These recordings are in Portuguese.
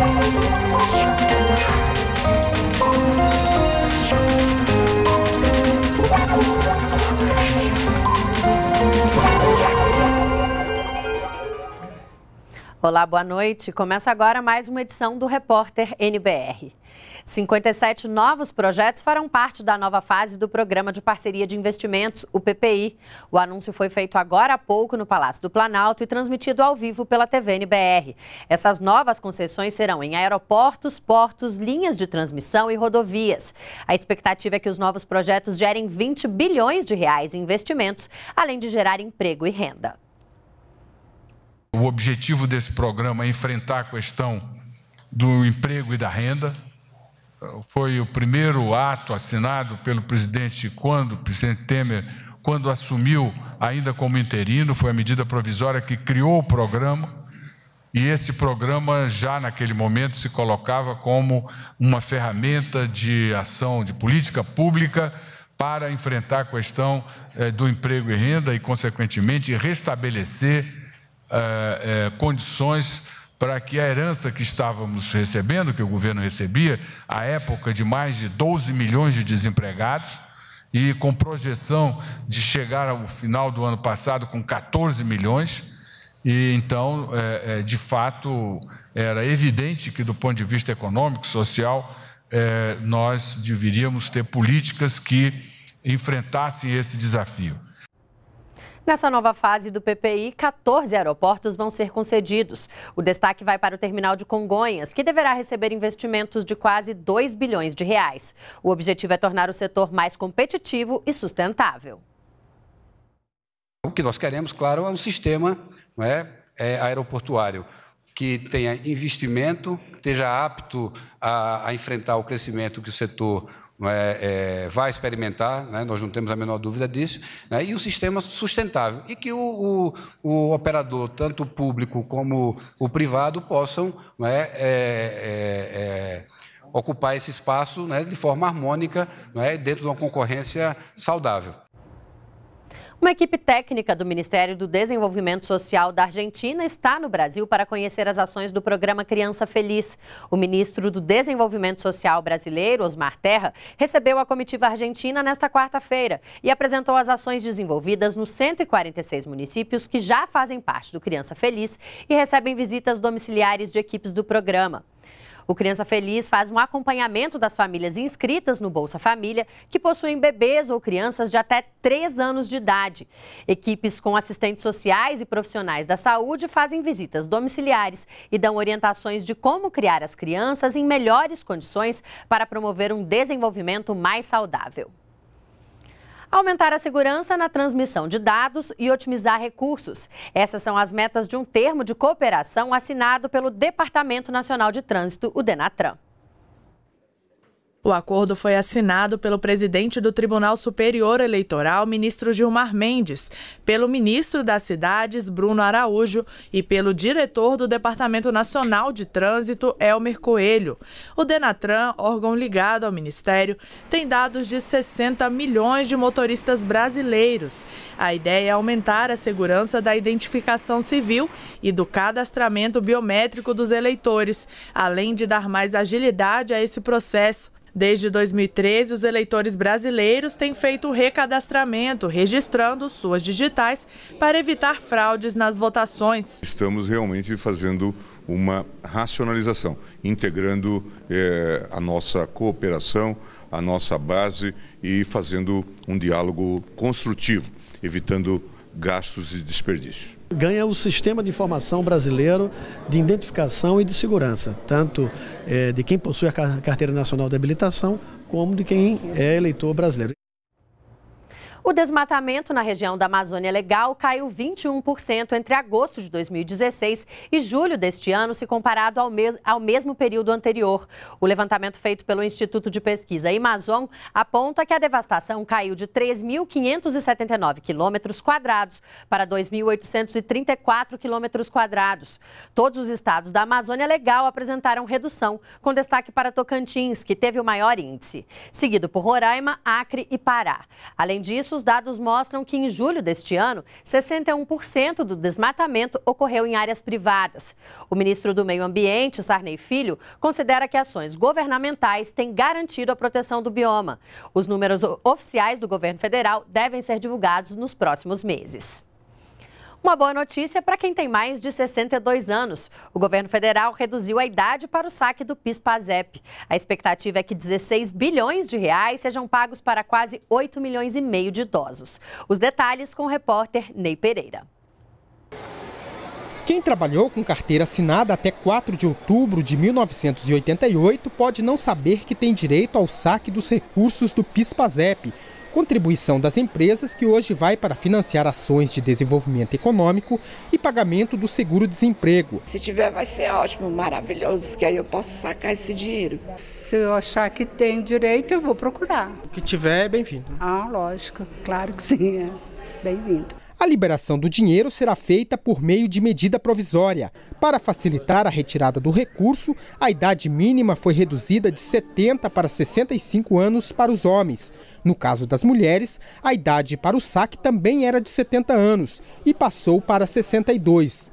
Thank you. Olá, boa noite. Começa agora mais uma edição do Repórter NBR. 57 novos projetos farão parte da nova fase do Programa de Parceria de Investimentos, o PPI. O anúncio foi feito agora há pouco no Palácio do Planalto e transmitido ao vivo pela TV NBR. Essas novas concessões serão em aeroportos, portos, linhas de transmissão e rodovias. A expectativa é que os novos projetos gerem 20 bilhões de reais em investimentos, além de gerar emprego e renda. O objetivo desse programa é enfrentar a questão do emprego e da renda. Foi o primeiro ato assinado pelo presidente quando, o presidente Temer, quando assumiu ainda como interino, foi a medida provisória que criou o programa. E esse programa já naquele momento se colocava como uma ferramenta de ação de política pública para enfrentar a questão eh, do emprego e renda e, consequentemente, restabelecer é, é, condições para que a herança que estávamos recebendo, que o governo recebia, à época de mais de 12 milhões de desempregados, e com projeção de chegar ao final do ano passado com 14 milhões. E então, é, de fato, era evidente que, do ponto de vista econômico, social, nós deveríamos ter políticas que enfrentassem esse desafio. Nessa nova fase do PPI, 14 aeroportos vão ser concedidos. O destaque vai para o terminal de Congonhas, que deverá receber investimentos de quase 2 bilhões de reais. O objetivo é tornar o setor mais competitivo e sustentável. O que nós queremos, claro, é um sistema é, é aeroportuário que tenha investimento, esteja apto a, a enfrentar o crescimento que o setor é, é, vai experimentar, né? nós não temos a menor dúvida disso, né? e o sistema sustentável. E que o, o, o operador, tanto público como o privado, possam né? é, é, é ocupar esse espaço né? de forma harmônica, né? dentro de uma concorrência saudável. Uma equipe técnica do Ministério do Desenvolvimento Social da Argentina está no Brasil para conhecer as ações do programa Criança Feliz. O ministro do Desenvolvimento Social brasileiro, Osmar Terra, recebeu a comitiva argentina nesta quarta-feira e apresentou as ações desenvolvidas nos 146 municípios que já fazem parte do Criança Feliz e recebem visitas domiciliares de equipes do programa. O Criança Feliz faz um acompanhamento das famílias inscritas no Bolsa Família que possuem bebês ou crianças de até 3 anos de idade. Equipes com assistentes sociais e profissionais da saúde fazem visitas domiciliares e dão orientações de como criar as crianças em melhores condições para promover um desenvolvimento mais saudável aumentar a segurança na transmissão de dados e otimizar recursos. Essas são as metas de um termo de cooperação assinado pelo Departamento Nacional de Trânsito, o Denatran. O acordo foi assinado pelo presidente do Tribunal Superior Eleitoral, ministro Gilmar Mendes, pelo ministro das Cidades, Bruno Araújo, e pelo diretor do Departamento Nacional de Trânsito, Elmer Coelho. O Denatran, órgão ligado ao ministério, tem dados de 60 milhões de motoristas brasileiros. A ideia é aumentar a segurança da identificação civil e do cadastramento biométrico dos eleitores, além de dar mais agilidade a esse processo. Desde 2013, os eleitores brasileiros têm feito o recadastramento, registrando suas digitais para evitar fraudes nas votações. Estamos realmente fazendo uma racionalização, integrando eh, a nossa cooperação, a nossa base e fazendo um diálogo construtivo, evitando gastos e desperdício. Ganha o sistema de informação brasileiro de identificação e de segurança, tanto é, de quem possui a carteira nacional de habilitação, como de quem é eleitor brasileiro. O desmatamento na região da Amazônia Legal caiu 21% entre agosto de 2016 e julho deste ano, se comparado ao, mes ao mesmo período anterior. O levantamento feito pelo Instituto de Pesquisa Amazon aponta que a devastação caiu de 3.579 quilômetros quadrados para 2.834 quilômetros quadrados. Todos os estados da Amazônia Legal apresentaram redução, com destaque para Tocantins, que teve o maior índice, seguido por Roraima, Acre e Pará. Além disso, isso, os dados mostram que em julho deste ano, 61% do desmatamento ocorreu em áreas privadas. O ministro do Meio Ambiente, Sarney Filho, considera que ações governamentais têm garantido a proteção do bioma. Os números oficiais do governo federal devem ser divulgados nos próximos meses. Uma boa notícia para quem tem mais de 62 anos. O governo federal reduziu a idade para o saque do PIS/PASEP. A expectativa é que 16 bilhões de reais sejam pagos para quase 8 milhões e meio de idosos. Os detalhes com o repórter Ney Pereira. Quem trabalhou com carteira assinada até 4 de outubro de 1988 pode não saber que tem direito ao saque dos recursos do PIS/PASEP contribuição das empresas que hoje vai para financiar ações de desenvolvimento econômico e pagamento do seguro-desemprego. Se tiver, vai ser ótimo, maravilhoso, que aí eu posso sacar esse dinheiro. Se eu achar que tem direito, eu vou procurar. O que tiver é bem-vindo. Ah, lógico, claro que sim, é bem-vindo. A liberação do dinheiro será feita por meio de medida provisória. Para facilitar a retirada do recurso, a idade mínima foi reduzida de 70 para 65 anos para os homens. No caso das mulheres, a idade para o saque também era de 70 anos e passou para 62.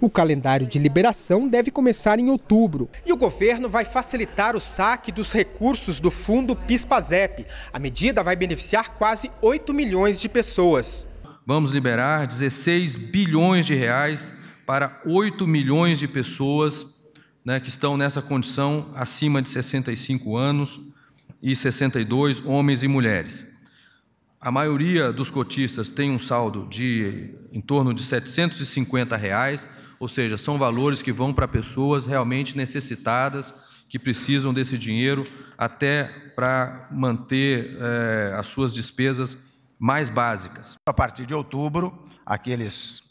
O calendário de liberação deve começar em outubro. E o governo vai facilitar o saque dos recursos do fundo PIS/PASEP. A medida vai beneficiar quase 8 milhões de pessoas vamos liberar 16 bilhões de reais para 8 milhões de pessoas né, que estão nessa condição acima de 65 anos e 62 homens e mulheres. A maioria dos cotistas tem um saldo de em torno de 750 reais, ou seja, são valores que vão para pessoas realmente necessitadas que precisam desse dinheiro até para manter eh, as suas despesas mais básicas. A partir de outubro, aqueles,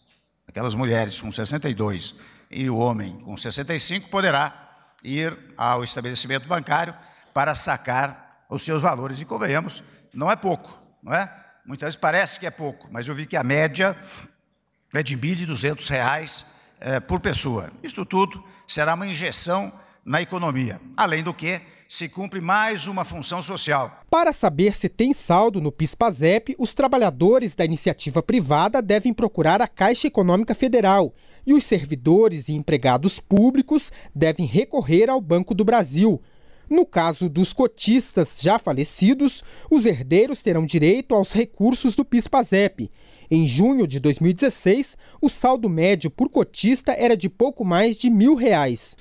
aquelas mulheres com 62 e o homem com 65 poderá ir ao estabelecimento bancário para sacar os seus valores. E convenhamos, não é pouco, não é? Muitas vezes parece que é pouco, mas eu vi que a média é de R$ 1.200 é, por pessoa. Isto tudo será uma injeção na economia. Além do que, se cumpre mais uma função social. Para saber se tem saldo no PIS/PASEP, os trabalhadores da iniciativa privada devem procurar a Caixa Econômica Federal e os servidores e empregados públicos devem recorrer ao Banco do Brasil. No caso dos cotistas já falecidos, os herdeiros terão direito aos recursos do PIS/PASEP em junho de 2016, o saldo médio por cotista era de pouco mais de mil reais.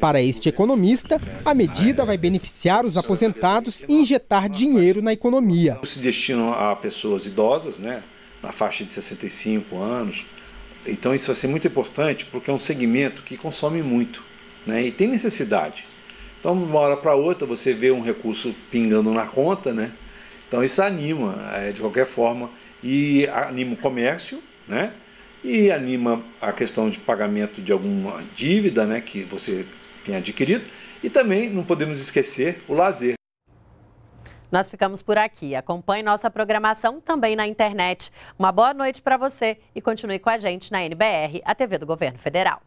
Para este economista, a medida vai beneficiar os aposentados e injetar dinheiro na economia. Se destinam a pessoas idosas, né, na faixa de 65 anos. Então isso vai ser muito importante porque é um segmento que consome muito né, e tem necessidade. Então, de uma hora para outra, você vê um recurso pingando na conta, né? Então isso anima, é, de qualquer forma, e anima o comércio, né? E anima a questão de pagamento de alguma dívida, né, que você tem adquirido, e também não podemos esquecer o lazer. Nós ficamos por aqui. Acompanhe nossa programação também na internet. Uma boa noite para você e continue com a gente na NBR, a TV do Governo Federal.